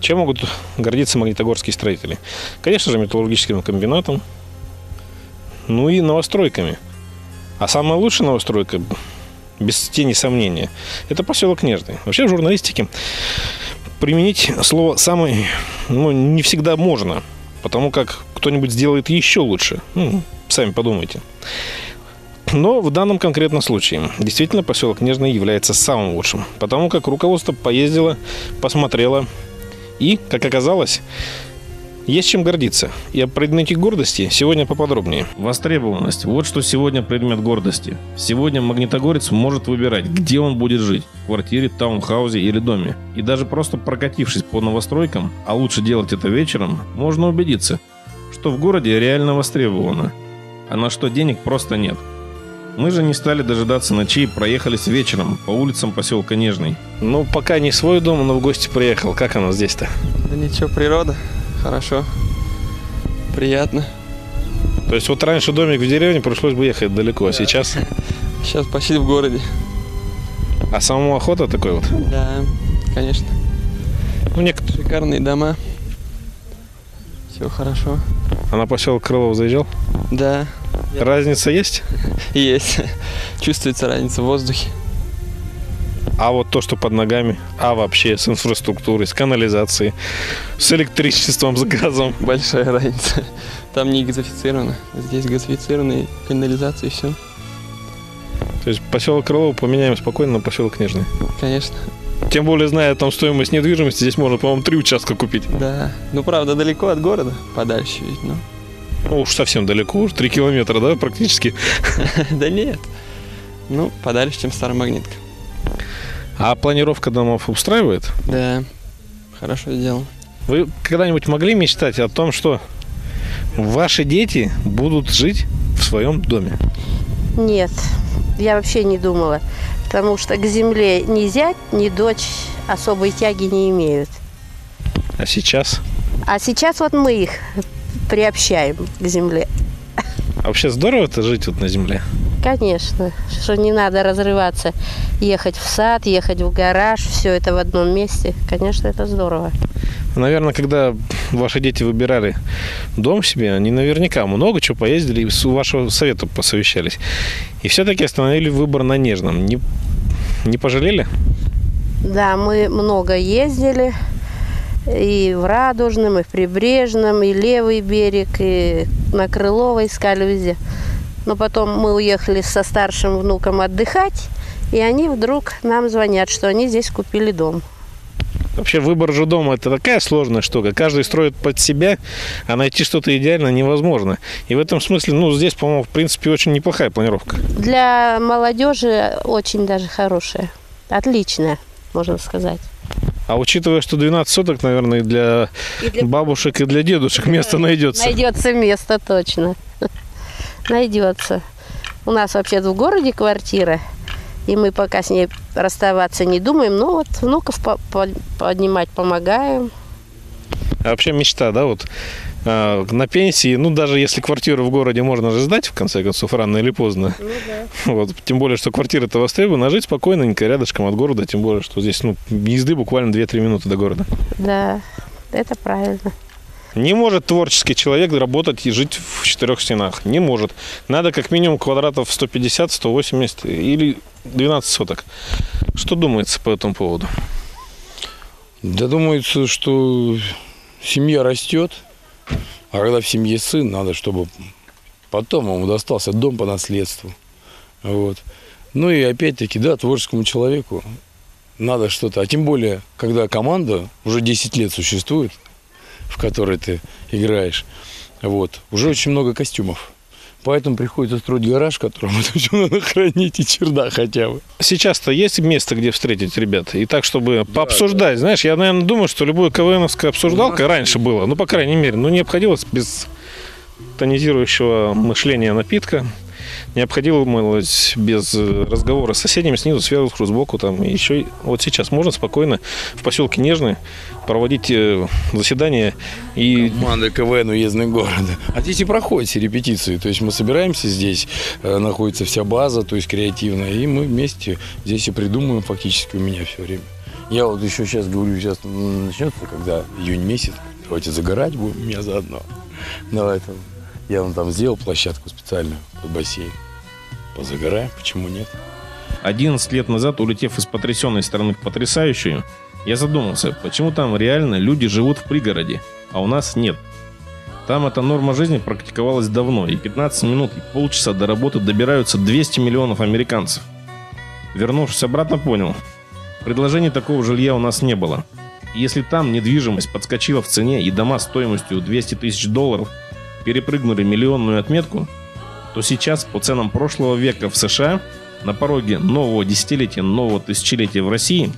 Чем могут гордиться магнитогорские строители? Конечно же, металлургическим комбинатом, ну и новостройками. А самая лучшая новостройка, без тени сомнения, это поселок Нежный. Вообще в журналистике применить слово «самый» ну, не всегда можно, потому как кто-нибудь сделает еще лучше. Ну, сами подумайте. Но в данном конкретном случае действительно поселок Нежный является самым лучшим, потому как руководство поездило, посмотрело и, как оказалось, есть чем гордиться. И о предмете гордости сегодня поподробнее. Востребованность. Вот что сегодня предмет гордости. Сегодня магнитогорец может выбирать, где он будет жить. В квартире, таунхаусе или доме. И даже просто прокатившись по новостройкам, а лучше делать это вечером, можно убедиться, что в городе реально востребовано. А на что денег просто нет. Мы же не стали дожидаться ночи и проехались вечером по улицам поселка Нежный. Ну, пока не свой дом, но в гости приехал. Как оно здесь-то? Да ничего, природа. Хорошо. Приятно. То есть вот раньше домик в деревне пришлось бы ехать далеко, а сейчас? Сейчас почти в городе. А самому охота такой вот? Да, конечно. Ну, некоторые... Шикарные дома. Все хорошо. А на поселок Крылов заезжал? Да, Разница есть? есть. Чувствуется разница в воздухе. А вот то, что под ногами, а вообще с инфраструктурой, с канализацией, с электричеством, с газом. Большая разница. Там не газифицировано. Здесь газифицированная канализация и все. То есть поселок Крылова поменяем спокойно на поселок Нежный. Конечно. Тем более, зная там стоимость недвижимости, здесь можно, по-моему, три участка купить. Да. Ну, правда, далеко от города. Подальше ведь, ну. Ну, уж совсем далеко, уж три километра, да, практически. Да нет. Ну, подальше, чем старая магнитка. А планировка домов устраивает? Да. Хорошо сделано. Вы когда-нибудь могли мечтать о том, что ваши дети будут жить в своем доме? Нет, я вообще не думала. Потому что к земле ни зять, ни дочь особой тяги не имеют. А сейчас? А сейчас вот мы их приобщаем к земле. А вообще здорово это жить вот на земле? Конечно, что не надо разрываться, ехать в сад, ехать в гараж, все это в одном месте. Конечно, это здорово. Наверное, когда ваши дети выбирали дом себе, они наверняка много чего поездили и с вашего совета посовещались. И все-таки остановили выбор на Нежном. Не, не пожалели? Да, мы много ездили. И в Радужном, и в Прибрежном, и левый берег, и на Крылово искали везде. Но потом мы уехали со старшим внуком отдыхать, и они вдруг нам звонят, что они здесь купили дом. Вообще выбор же дома это такая сложная штука. Каждый строит под себя, а найти что-то идеально невозможно. И в этом смысле, ну, здесь, по-моему, в принципе, очень неплохая планировка. Для молодежи очень даже хорошая. Отличная, можно сказать. А учитывая, что 12 соток, наверное, и для, И для- бабушек, и для дедушек место найдется. Найдется место точно. Найдется. У нас вообще в городе квартира, и мы пока с ней расставаться не думаем. Но вот внуков по- по- поднимать помогаем. А вообще мечта, да, вот на пенсии, ну, даже если квартиру в городе можно же сдать, в конце концов, рано или поздно. Вот, тем более, что квартира-то востребована, а жить спокойненько рядышком от города, тем более, что здесь, ну, езды буквально 2-3 минуты до города. Да, это правильно. Не может творческий человек работать и жить в четырех стенах. Не может. Надо как минимум квадратов 150, 180 или 12 соток. Что думается по этому поводу? Да думается, что семья растет, а когда в семье сын, надо, чтобы потом ему достался дом по наследству. Вот. Ну и опять-таки, да, творческому человеку надо что-то. А тем более, когда команда уже 10 лет существует, в которой ты играешь, вот, уже очень много костюмов. Поэтому приходится строить гараж, в котором это надо хранить, и чердак хотя бы. Сейчас-то есть место, где встретить ребят? И так, чтобы пообсуждать. Знаешь, я, наверное, думаю, что любое КВНовская обсуждалка раньше было, ну, по крайней мере, ну, не обходилось без тонизирующего мышления напитка. Не обходилось без э, разговора с соседями снизу, сверху, сбоку. Там. И еще вот сейчас можно спокойно в поселке Нежный проводить э, заседания и Команда КВН уездный город. А здесь и проходят все репетиции. То есть мы собираемся здесь, э, находится вся база, то есть креативная, и мы вместе здесь и придумываем фактически у меня все время. Я вот еще сейчас говорю, сейчас начнется, когда июнь месяц, давайте загорать будем меня заодно. Давай там. Я вон там сделал площадку специальную под бассейн. Позагораем, почему нет? 11 лет назад, улетев из потрясенной страны в потрясающую, я задумался, почему там реально люди живут в пригороде, а у нас нет. Там эта норма жизни практиковалась давно, и 15 минут и полчаса до работы добираются 200 миллионов американцев. Вернувшись обратно, понял, предложений такого жилья у нас не было. Если там недвижимость подскочила в цене и дома стоимостью 200 тысяч долларов перепрыгнули миллионную отметку, то сейчас по ценам прошлого века в США на пороге нового десятилетия, нового тысячелетия в России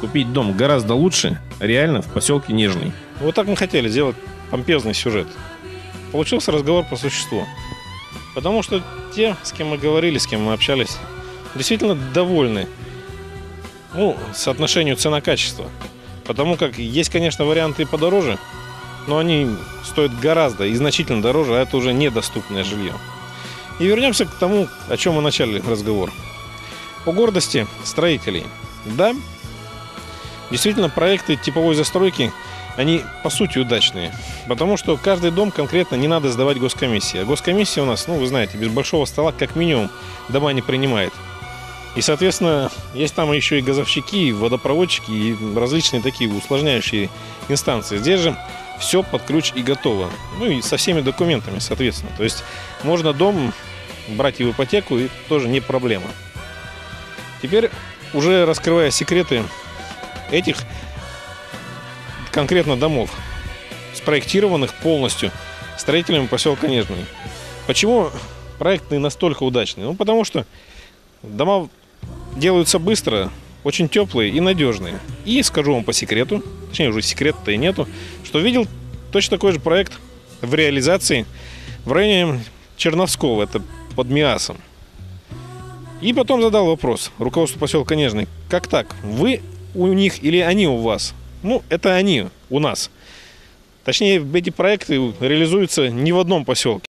купить дом гораздо лучше, реально в поселке Нежный. Вот так мы хотели сделать помпезный сюжет. Получился разговор по существу. Потому что те, с кем мы говорили, с кем мы общались, действительно довольны ну, соотношению цена-качество. Потому как есть, конечно, варианты подороже, но они стоят гораздо и значительно дороже, а это уже недоступное жилье. И вернемся к тому, о чем мы начали разговор. По гордости строителей. Да, действительно, проекты типовой застройки, они по сути удачные. Потому что каждый дом конкретно не надо сдавать госкомиссии. А госкомиссия у нас, ну, вы знаете, без большого стола как минимум дома не принимает. И, соответственно, есть там еще и газовщики, и водопроводчики, и различные такие усложняющие инстанции. Здесь же все под ключ и готово. Ну и со всеми документами, соответственно. То есть можно дом брать и в ипотеку, и тоже не проблема. Теперь, уже раскрывая секреты этих конкретно домов, спроектированных полностью строителями поселка Нежный. Почему проектные настолько удачные? Ну, потому что дома делаются быстро, очень теплые и надежные. И скажу вам по секрету, точнее уже секрета-то и нету, что видел точно такой же проект в реализации в районе Черновского, это под Миасом. И потом задал вопрос руководству поселка Нежный, как так, вы у них или они у вас? Ну, это они у нас. Точнее, эти проекты реализуются не в одном поселке.